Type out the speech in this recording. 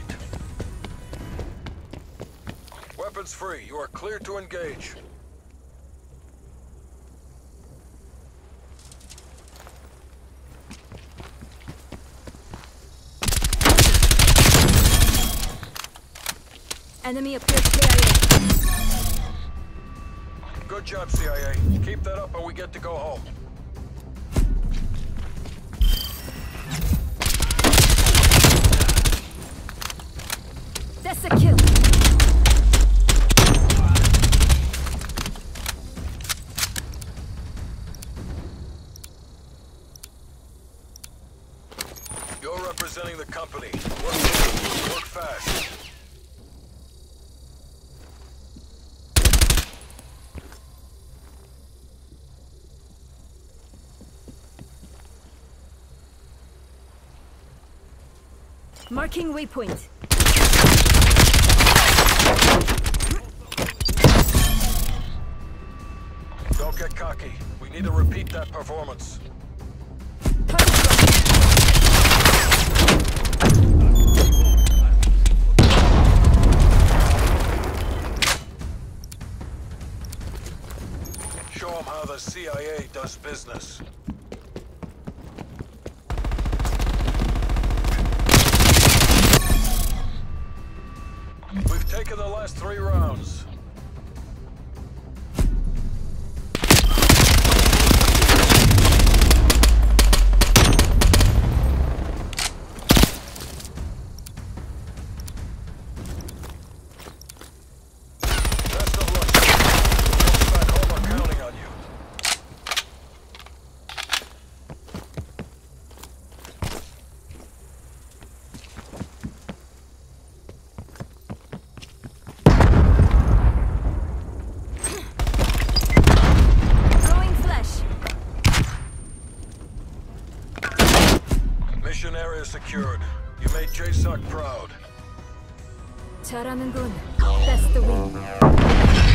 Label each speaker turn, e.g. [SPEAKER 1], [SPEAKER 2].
[SPEAKER 1] fight. Weapons free. You are clear to engage.
[SPEAKER 2] Enemy appears KIA.
[SPEAKER 1] Good job, CIA. Keep that up and we get to go home. You're representing the company. Work, work fast.
[SPEAKER 2] Marking waypoint.
[SPEAKER 1] Don't get cocky. We need to repeat that performance. How the CIA does business. We've taken the last three rounds. Mission area secured. You made JSOC proud.
[SPEAKER 2] 잘하는군. That's the win.